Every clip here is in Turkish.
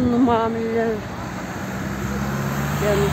mamuller gelmiş.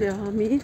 小米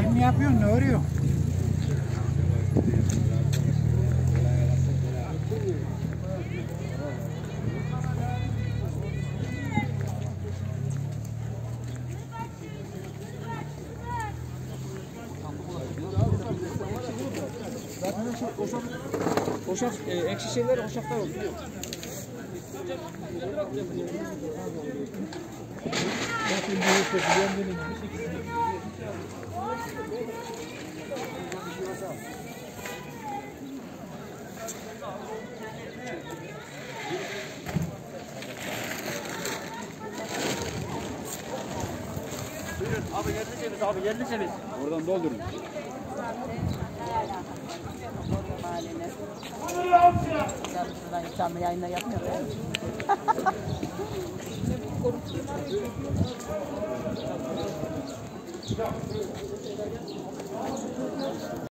Yayın mı yapıyorsun? Ne örüyorsun? Oşak, oşak, e, ekşi şeyler oşaklar oldu. Bakın büyük, beğendiğiniz bir şekilde. Buyurun abi yerli ceviz abi yerli ceviz. Oradan doldurun. Şuradan ikramı yayınla yapmıyor. すいません。